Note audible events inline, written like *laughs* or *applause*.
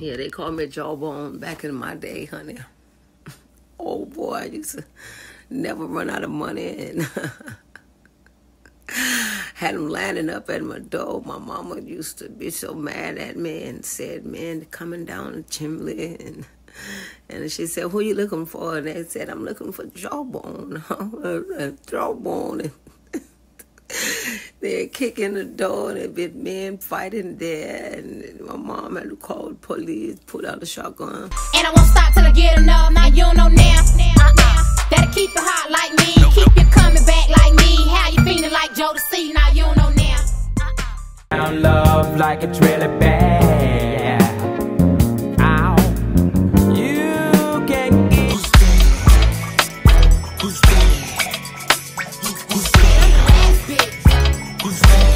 Yeah, they called me Jawbone back in my day, honey. *laughs* Oh boy, I used to never run out of money and *laughs* had them lining up at my door. My mama used to be so mad at me and said, "Man, coming down the chimney." And and she said, "Who you looking for?" And they said, "I'm looking for Jawbone, *laughs* Jawbone." They're kicking the door, there been men fighting there, and my mom had to call the police, put out the shotgun. And I won't stop till I get enough, now you don't know now. Uh-uh. That'll keep it hot like me, keep you coming back like me. How you feeling like Joe to see, now you don't know now. Uh-uh. Found love like it's really bad. You can Who's that?